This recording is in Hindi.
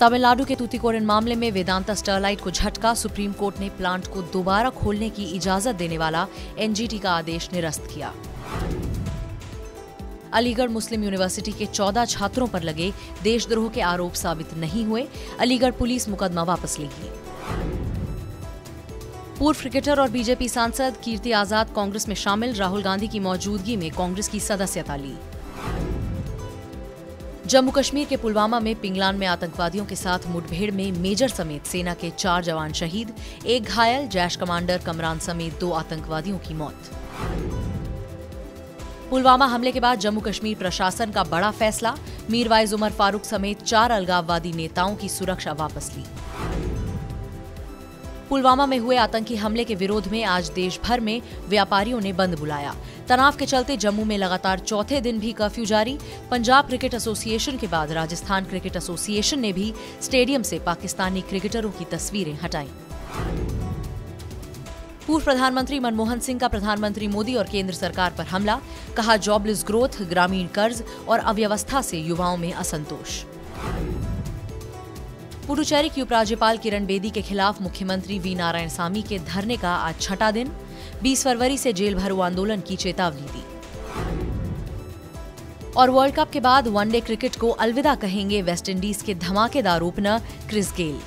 तमिलनाडु के तूतीकोरन मामले में वेदांता स्टरलाइट को झटका, सुप्रीम कोर्ट ने प्लांट को दोबारा खोलने की इजाज़त देने वाला एनजीटी का आदेश निरस्त किया। अलीगढ़ मुस्लिम यूनिवर्सिटी के 14 छात्रों पर लगे देशद्रोह के आरोप साबित नहीं हुए। अलीगढ़ पुलिस मुकदमा वापस लेगी पूर्व क्रिकेटर और बीजेपी सांसद कीर्ति आज़ाद कांग्रेस में शामिल, राहुल गांधी की मौजूदगी में कांग्रेस की सदस्यता ली। जम्मू कश्मीर के पुलवामा में पिंगलान में आतंकवादियों के साथ मुठभेड़ में मेजर समेत सेना के चार जवान शहीद, एक घायल, जैश कमांडर कमरान समेत दो आतंकवादियों की मौत। पुलवामा हमले के बाद जम्मू कश्मीर प्रशासन का बड़ा फैसला, मीरवाइज उमर फारूक समेत चार अलगाववादी नेताओं की सुरक्षा वापस ली। पुलवामा में हुए आतंकी हमले के विरोध में आज देश भर में व्यापारियों ने बंद बुलाया। तनाव के चलते जम्मू में लगातार चौथे दिन भी कर्फ्यू जारी। पंजाब क्रिकेट एसोसिएशन के बाद राजस्थान क्रिकेट एसोसिएशन ने भी स्टेडियम से पाकिस्तानी क्रिकेटरों की तस्वीरें हटाई। पूर्व प्रधानमंत्री मनमोहन सिंह का प्रधानमंत्री मोदी और केंद्र सरकार पर हमला, कहा जॉबलेस ग्रोथ, ग्रामीण कर्ज और अव्यवस्था से युवाओं में असंतोष। पुडुचेरी की उपराज्यपाल किरण बेदी के खिलाफ मुख्यमंत्री वी नारायण सामी के धरने का आज छठा दिन। 20 फरवरी से जेल भरो आंदोलन की चेतावनी दी। और वर्ल्ड कप के बाद वनडे क्रिकेट को अलविदा कहेंगे वेस्टइंडीज के धमाकेदार ओपनर क्रिस गेल।